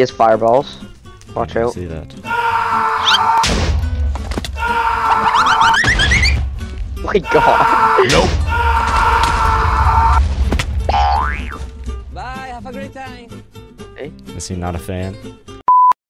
He has fireballs. Watch out. see that. My god. Nope. Bye, have a great time. Is he not a fan?